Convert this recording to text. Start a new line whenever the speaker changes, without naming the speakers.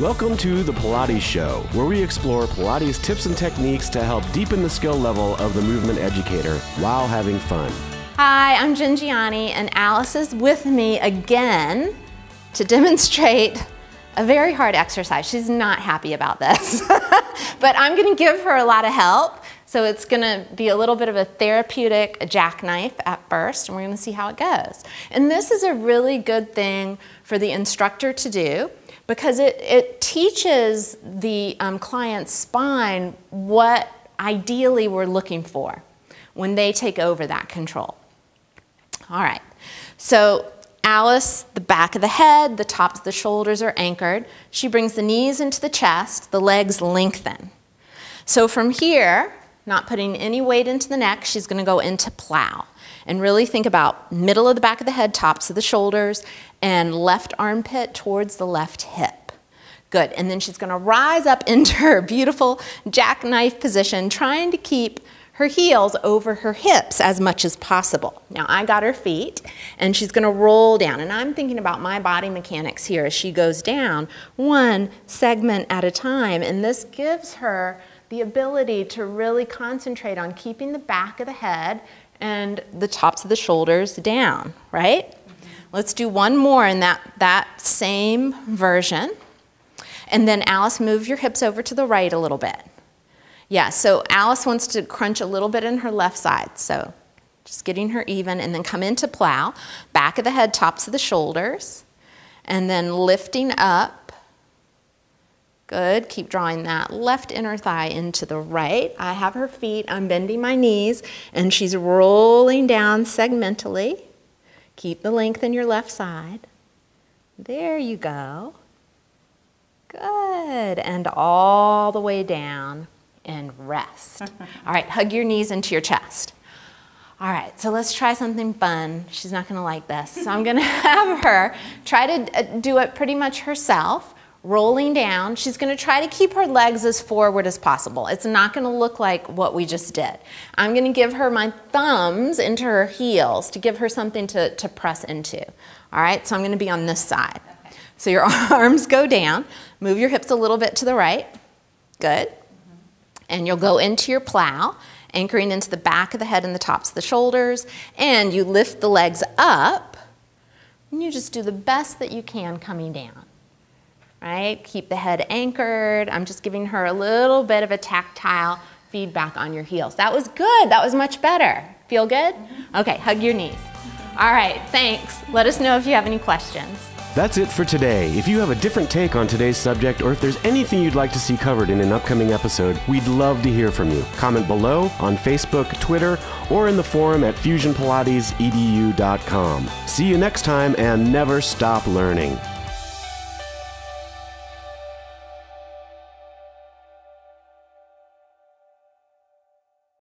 Welcome to the Pilates Show, where we explore Pilates tips and techniques to help deepen the skill level of the movement educator while having fun.
Hi, I'm Jen Gianni, and Alice is with me again to demonstrate a very hard exercise. She's not happy about this, but I'm gonna give her a lot of help. So it's gonna be a little bit of a therapeutic jackknife at first, and we're gonna see how it goes. And this is a really good thing for the instructor to do because it, it teaches the um, client's spine what ideally we're looking for when they take over that control. All right, so Alice, the back of the head, the tops of the shoulders are anchored. She brings the knees into the chest, the legs lengthen. So from here, not putting any weight into the neck, she's gonna go into plow. And really think about middle of the back of the head, tops of the shoulders, and left armpit towards the left hip. Good, and then she's gonna rise up into her beautiful jackknife position, trying to keep her heels over her hips as much as possible. Now I got her feet and she's gonna roll down and I'm thinking about my body mechanics here as she goes down one segment at a time and this gives her the ability to really concentrate on keeping the back of the head and the tops of the shoulders down, right? Let's do one more in that, that same version. And then Alice, move your hips over to the right a little bit. Yeah, so Alice wants to crunch a little bit in her left side. So just getting her even and then come into plow. Back of the head, tops of the shoulders. And then lifting up. Good, keep drawing that left inner thigh into the right. I have her feet, I'm bending my knees, and she's rolling down segmentally. Keep the length in your left side. There you go. Good, and all the way down and rest. All right, hug your knees into your chest. All right, so let's try something fun. She's not gonna like this. So I'm gonna have her try to uh, do it pretty much herself, rolling down. She's gonna try to keep her legs as forward as possible. It's not gonna look like what we just did. I'm gonna give her my thumbs into her heels to give her something to, to press into. All right, so I'm gonna be on this side. So your arms go down, move your hips a little bit to the right. Good and you'll go into your plow, anchoring into the back of the head and the tops of the shoulders, and you lift the legs up, and you just do the best that you can coming down. Right? Keep the head anchored. I'm just giving her a little bit of a tactile feedback on your heels. That was good. That was much better. Feel good? Mm-hmm. Okay, hug your knees. All right, thanks. Let us know if you have any questions.
That's it for today. If you have a different take on today's subject or if there's anything you'd like to see covered in an upcoming episode, we'd love to hear from you. Comment below on Facebook, Twitter, or in the forum at fusionpilatesedu.com. See you next time and never stop learning.